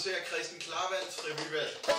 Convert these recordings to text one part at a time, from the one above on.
introducere Christian Klarvalds revyvalg.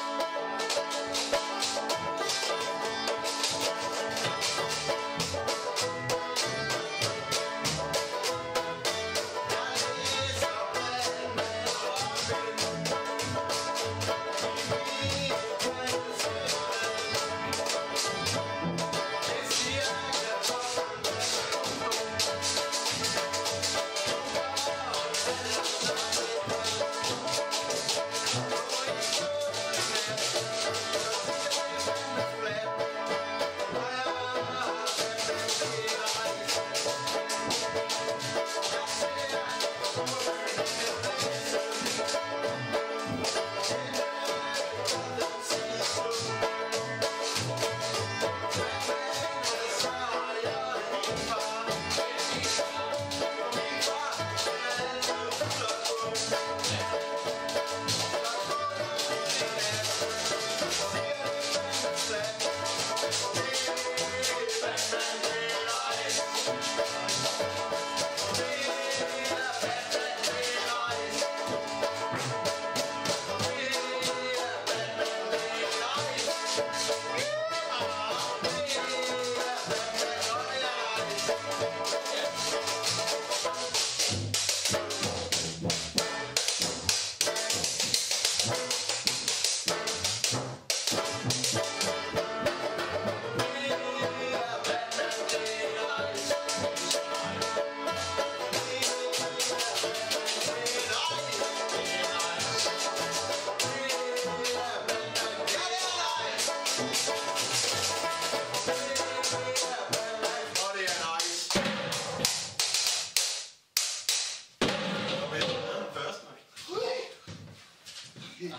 Amen.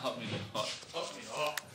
Amen.